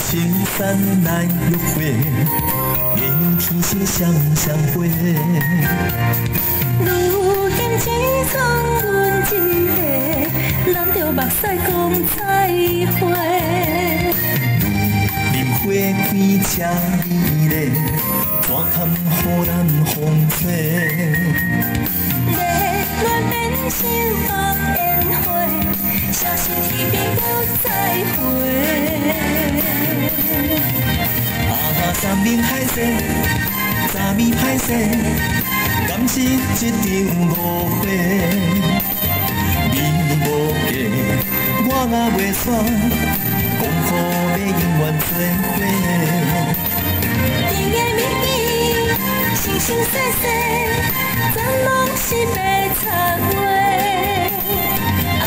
青山来约会，愿出心相相会。如今只剩阮一个，揽着目屎讲再会。林花开车美丽，怎堪予咱风吹？热恋变成啊，山明海誓，早眠歹势，敢是一场误会？你无嫁，我也袂煞，讲好要永远做伙。甜的蜜蜜，生生世世，怎拢是白插话？爱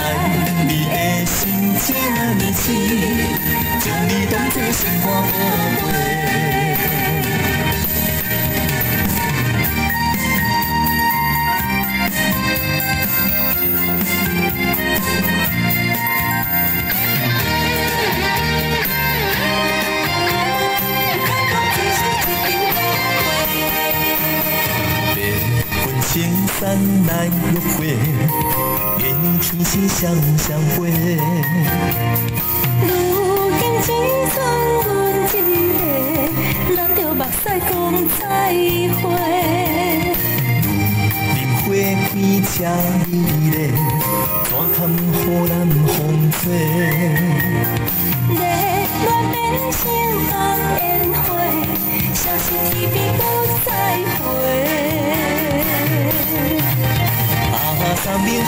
你的心这呢痴，将你当作心肝宝贝。分青山来约会，愿出心相相会。如今只剩阮一个，揽着目屎讲再会。林花开车美丽，怎堪予咱风吹？热恋变成红烟花，消失天边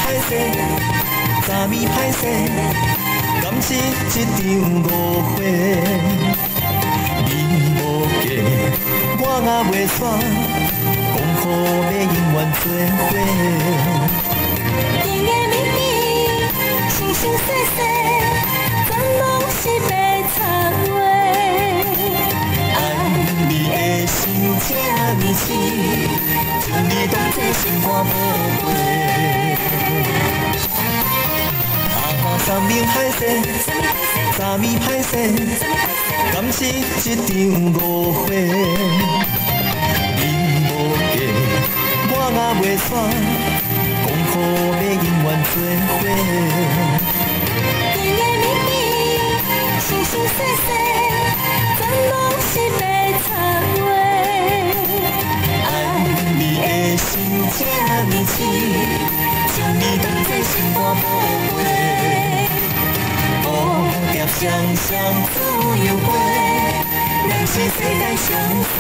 山明海誓，早眠歹势，敢是一场误会？你无嫁，我也袂煞，讲好要永远做伙。甜的蜜蜜，生生世世，怎拢是白插话？爱你的心这呢痴，将你当作心肝宝贝。啊，山明海誓，早眠歹势，敢是一场误会？你无嫁，我也袂煞，讲好要永远做伙。甜的蜜蜜，生生世世，全拢是白插话？爱你的心这呢痴，将你当作心肝宝贝。蝴蝶双双自由飞，咱是世界上思